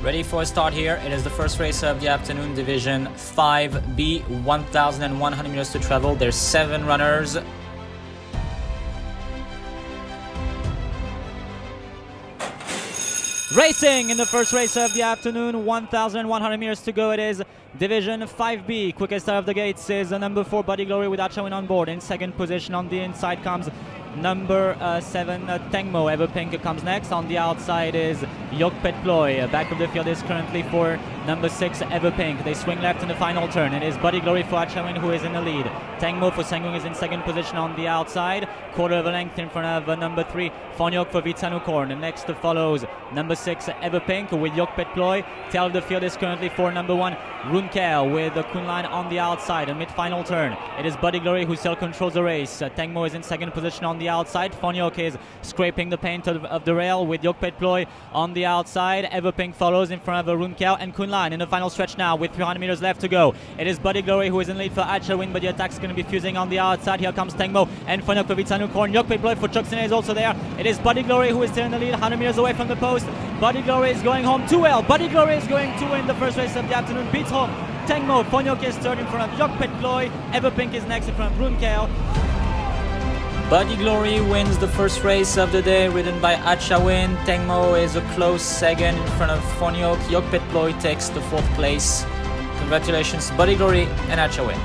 Ready for a start here. It is the first race of the afternoon, Division 5B, 1,100 meters to travel. There's seven runners. Racing in the first race of the afternoon, 1,100 meters to go. It is Division 5B. Quickest out of the gates is the number 4 Buddy Glory with Achawin on board. In second position on the inside comes number uh, 7 uh, Tengmo. Everpink comes next. On the outside is Yok Petploy. Uh, back of the field is currently for number 6 Everpink. They swing left in the final turn. It is Buddy Glory for Achawin who is in the lead. Tengmo for Sengung is in second position on the outside. Quarter of a length in front of uh, number 3 Fonyok for Vitsanukorn. Next follows number 6 Everpink with Yok Petploy. Tail of the field is currently for number 1 Runkel with the Kunline on the outside. A mid-final turn. It is Buddy Glory who still controls the race. Uh, Tengmo is in second position on the outside. Fonyok is scraping the paint of, of the rail with Yokpet Ploy on the outside. Everpink follows in front of Runkel and Kunline in the final stretch now with 300 meters left to go. It is Buddy Glory who is in lead for Achawin, but the attack is going to be fusing on the outside. Here comes Tengmo and Fonyok for Vitsanukorn. Yokpet Ploy for Chuksine is also there. It is Buddy Glory who is still in the lead, 100 meters away from the post. Buddy Glory is going home too well. Buddy Glory is going to win the first race of the afternoon. Beats home Tengmo. Fonyok is third in front of Yokpet Ploy. Everpink is next in front of. Buddy Glory wins the first race of the day, ridden by Achawin. Tengmo is a close second in front of Fonyok. Yokpet Ploy takes the fourth place. Congratulations, Buddy Glory and Achawin.